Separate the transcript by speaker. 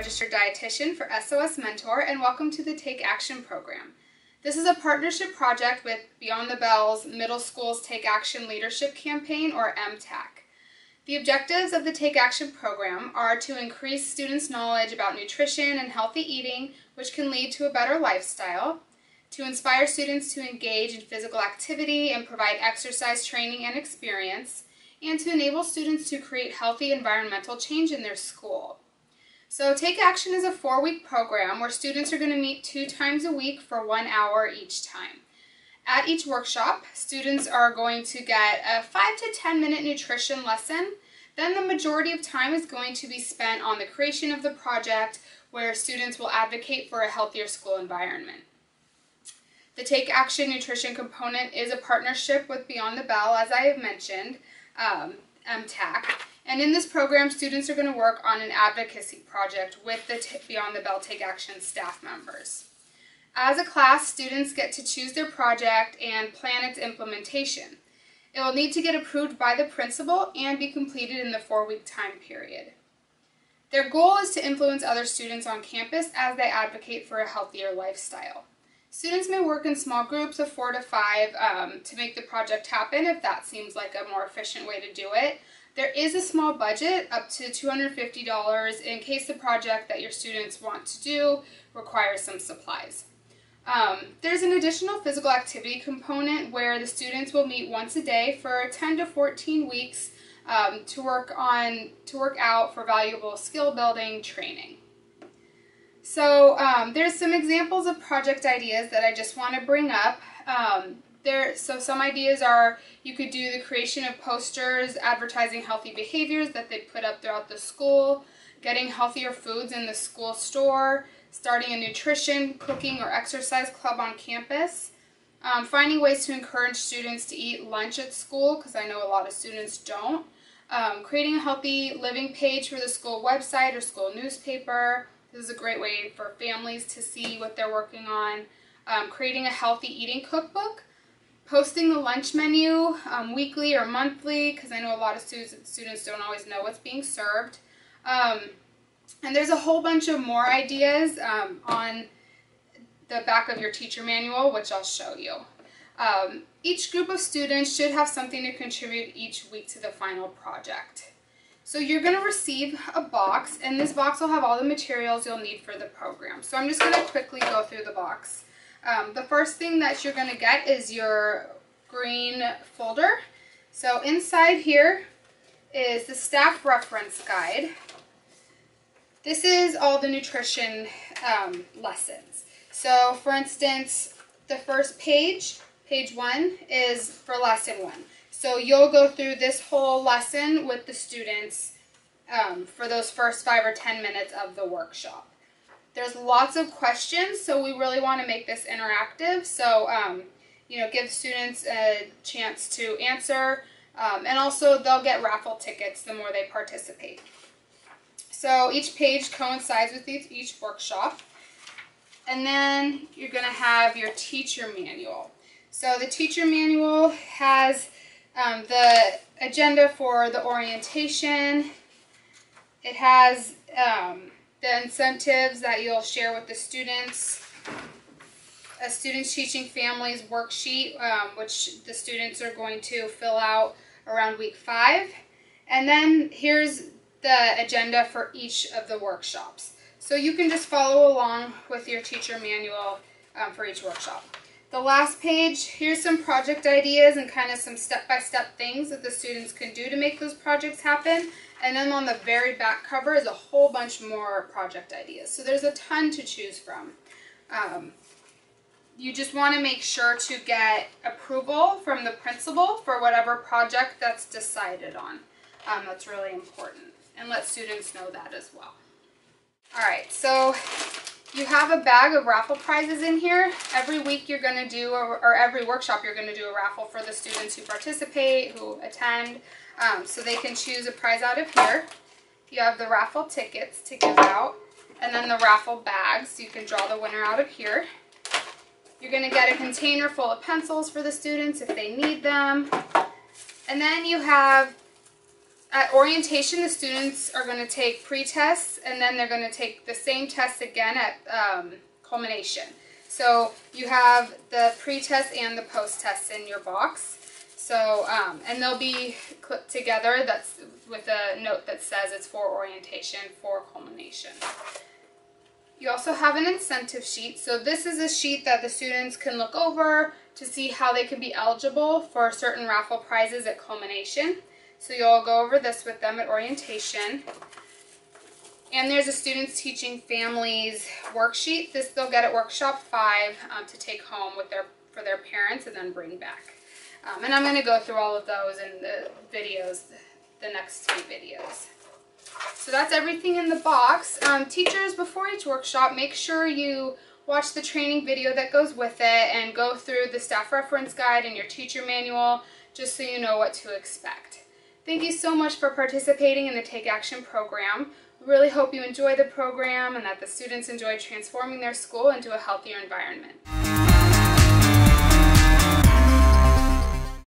Speaker 1: registered dietitian for SOS Mentor and welcome to the Take Action program. This is a partnership project with Beyond the Bells Middle Schools Take Action Leadership Campaign or MTAC. The objectives of the Take Action program are to increase students' knowledge about nutrition and healthy eating, which can lead to a better lifestyle, to inspire students to engage in physical activity and provide exercise training and experience, and to enable students to create healthy environmental change in their school. So Take Action is a four-week program where students are going to meet two times a week for one hour each time. At each workshop, students are going to get a 5 to 10 minute nutrition lesson. Then the majority of time is going to be spent on the creation of the project where students will advocate for a healthier school environment. The Take Action Nutrition component is a partnership with Beyond the Bell, as I have mentioned, um, Um, MTAC. And in this program, students are going to work on an advocacy project with the Beyond the Bell Take Action staff members. As a class, students get to choose their project and plan its implementation. It will need to get approved by the principal and be completed in the four-week time period. Their goal is to influence other students on campus as they advocate for a healthier lifestyle. Students may work in small groups of four to five um, to make the project happen if that seems like a more efficient way to do it. There is a small budget up to $250 in case the project that your students want to do requires some supplies. Um, there's an additional physical activity component where the students will meet once a day for 10 to 14 weeks um, to work on to work out for valuable skill building training. So um, there's some examples of project ideas that I just want to bring up. Um, there, so some ideas are you could do the creation of posters advertising healthy behaviors that they put up throughout the school, getting healthier foods in the school store, starting a nutrition, cooking, or exercise club on campus, um, finding ways to encourage students to eat lunch at school, because I know a lot of students don't, um, creating a healthy living page for the school website or school newspaper. This is a great way for families to see what they're working on. Um, creating a healthy eating cookbook, posting the lunch menu um, weekly or monthly because I know a lot of students, students don't always know what's being served. Um, and there's a whole bunch of more ideas um, on the back of your teacher manual, which I'll show you. Um, each group of students should have something to contribute each week to the final project. So you're going to receive a box, and this box will have all the materials you'll need for the program. So I'm just going to quickly go through the box. Um, the first thing that you're going to get is your green folder. So inside here is the staff reference guide. This is all the nutrition um, lessons. So for instance, the first page, page one, is for lesson one. So you'll go through this whole lesson with the students um, for those first five or ten minutes of the workshop. There's lots of questions, so we really want to make this interactive. So, um, you know, give students a chance to answer, um, and also they'll get raffle tickets the more they participate. So each page coincides with each, each workshop. And then you're going to have your teacher manual. So the teacher manual has um, the agenda for the orientation. It has um, the incentives that you'll share with the students, a students teaching families worksheet, um, which the students are going to fill out around week five. And then here's the agenda for each of the workshops. So you can just follow along with your teacher manual um, for each workshop. The last page, here's some project ideas and kind of some step-by-step -step things that the students can do to make those projects happen. And then on the very back cover is a whole bunch more project ideas. So there's a ton to choose from. Um, you just want to make sure to get approval from the principal for whatever project that's decided on. Um, that's really important. And let students know that as well. Alright, so you have a bag of raffle prizes in here. Every week you're going to do, or, or every workshop you're going to do a raffle for the students who participate, who attend. Um, so they can choose a prize out of here. You have the raffle tickets to give out, and then the raffle bags. So you can draw the winner out of here. You're going to get a container full of pencils for the students if they need them. And then you have at orientation, the students are going to take pre-tests and then they're going to take the same test again at um, culmination. So you have the pre-test and the post-test in your box. So, um, and they'll be clipped together that's with a note that says it's for orientation, for culmination. You also have an incentive sheet. So this is a sheet that the students can look over to see how they can be eligible for certain raffle prizes at culmination. So you'll go over this with them at orientation. And there's a students teaching families worksheet. This they'll get at workshop five um, to take home with their for their parents and then bring back. Um, and I'm going to go through all of those in the videos, the next three videos. So that's everything in the box. Um, teachers, before each workshop, make sure you watch the training video that goes with it and go through the staff reference guide and your teacher manual just so you know what to expect. Thank you so much for participating in the Take Action program. We really hope you enjoy the program and that the students enjoy transforming their school into a healthier environment.